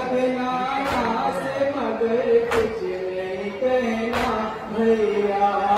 रखना से मगर कुछ नहीं कहना भैया।